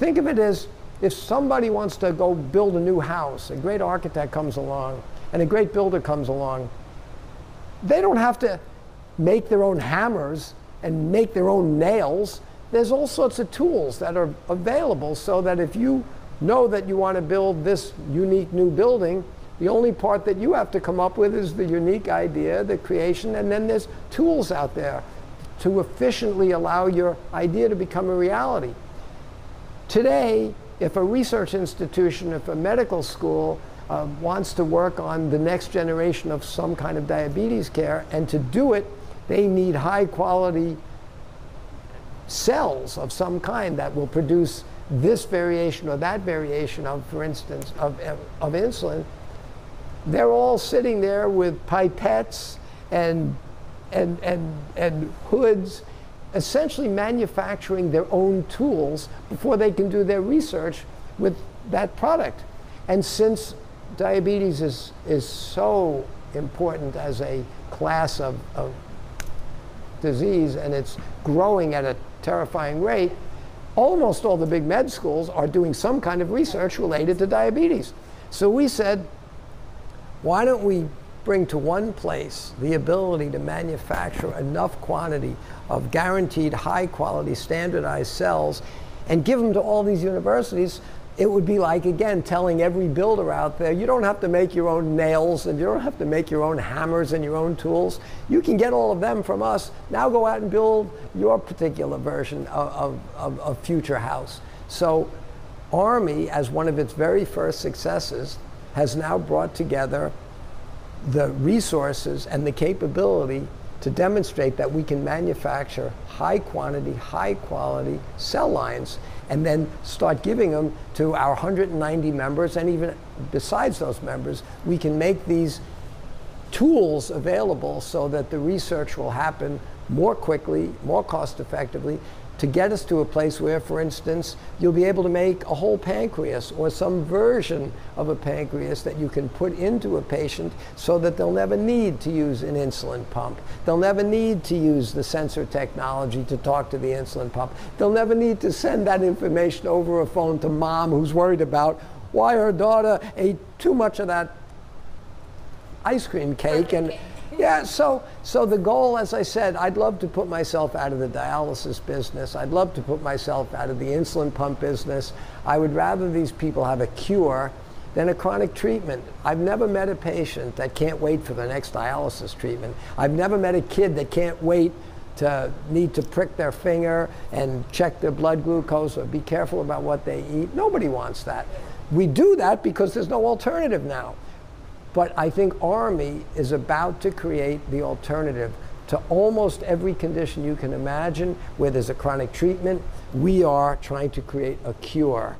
think of it as if somebody wants to go build a new house, a great architect comes along and a great builder comes along, they don't have to make their own hammers and make their own nails. There's all sorts of tools that are available so that if you know that you want to build this unique new building, the only part that you have to come up with is the unique idea, the creation, and then there's tools out there to efficiently allow your idea to become a reality. Today, if a research institution, if a medical school uh, wants to work on the next generation of some kind of diabetes care, and to do it, they need high quality cells of some kind that will produce this variation or that variation of, for instance, of, of insulin, they're all sitting there with pipettes and, and, and, and hoods, essentially manufacturing their own tools before they can do their research with that product. And since diabetes is, is so important as a class of, of disease and it's growing at a terrifying rate, almost all the big med schools are doing some kind of research related to diabetes. So we said, why don't we bring to one place the ability to manufacture enough quantity of guaranteed high quality standardized cells and give them to all these universities it would be like again telling every builder out there you don't have to make your own nails and you don't have to make your own hammers and your own tools. You can get all of them from us. Now go out and build your particular version of, of, of future house. So ARMI as one of its very first successes has now brought together the resources and the capability to demonstrate that we can manufacture high quantity, high quality cell lines and then start giving them to our 190 members and even besides those members, we can make these tools available so that the research will happen more quickly, more cost effectively, to get us to a place where, for instance, you'll be able to make a whole pancreas or some version of a pancreas that you can put into a patient so that they'll never need to use an insulin pump. They'll never need to use the sensor technology to talk to the insulin pump. They'll never need to send that information over a phone to mom who's worried about why her daughter ate too much of that ice cream cake and yeah, so, so the goal, as I said, I'd love to put myself out of the dialysis business. I'd love to put myself out of the insulin pump business. I would rather these people have a cure than a chronic treatment. I've never met a patient that can't wait for the next dialysis treatment. I've never met a kid that can't wait to need to prick their finger and check their blood glucose or be careful about what they eat. Nobody wants that. We do that because there's no alternative now. But I think ARMI is about to create the alternative to almost every condition you can imagine where there's a chronic treatment. We are trying to create a cure.